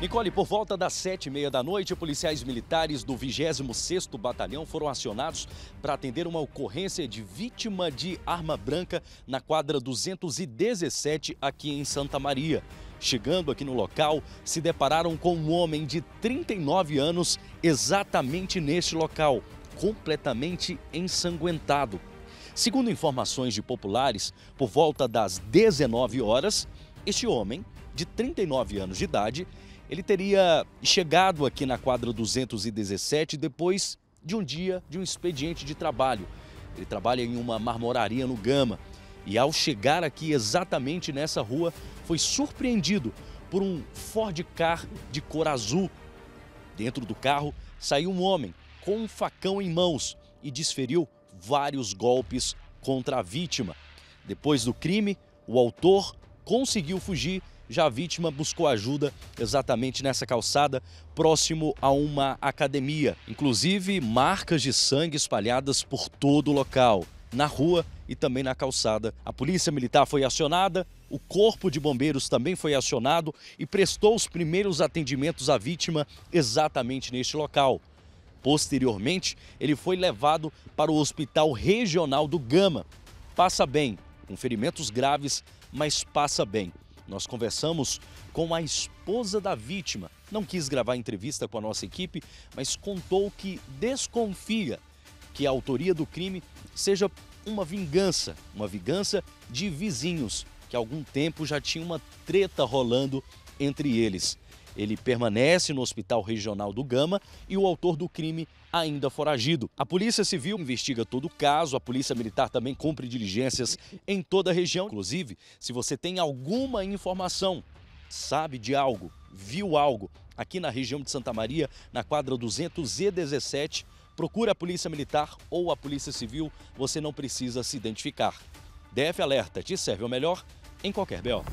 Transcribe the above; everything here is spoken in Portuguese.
Nicole, por volta das sete e meia da noite, policiais militares do 26º Batalhão foram acionados para atender uma ocorrência de vítima de arma branca na quadra 217 aqui em Santa Maria. Chegando aqui no local, se depararam com um homem de 39 anos exatamente neste local, completamente ensanguentado. Segundo informações de populares, por volta das 19 horas, este homem, de 39 anos de idade, ele teria chegado aqui na quadra 217 depois de um dia de um expediente de trabalho. Ele trabalha em uma marmoraria no Gama e ao chegar aqui exatamente nessa rua foi surpreendido por um Ford Car de cor azul. Dentro do carro saiu um homem com um facão em mãos e desferiu vários golpes contra a vítima. Depois do crime, o autor conseguiu fugir já a vítima buscou ajuda exatamente nessa calçada, próximo a uma academia. Inclusive, marcas de sangue espalhadas por todo o local, na rua e também na calçada. A polícia militar foi acionada, o corpo de bombeiros também foi acionado e prestou os primeiros atendimentos à vítima exatamente neste local. Posteriormente, ele foi levado para o Hospital Regional do Gama. Passa bem, com ferimentos graves, mas passa bem. Nós conversamos com a esposa da vítima. Não quis gravar entrevista com a nossa equipe, mas contou que desconfia que a autoria do crime seja uma vingança, uma vingança de vizinhos, que há algum tempo já tinha uma treta rolando entre eles. Ele permanece no Hospital Regional do Gama e o autor do crime ainda foragido. A Polícia Civil investiga todo o caso, a Polícia Militar também cumpre diligências em toda a região. Inclusive, se você tem alguma informação, sabe de algo, viu algo aqui na região de Santa Maria, na quadra 217, procure a Polícia Militar ou a Polícia Civil, você não precisa se identificar. DF Alerta te serve o melhor em qualquer BO.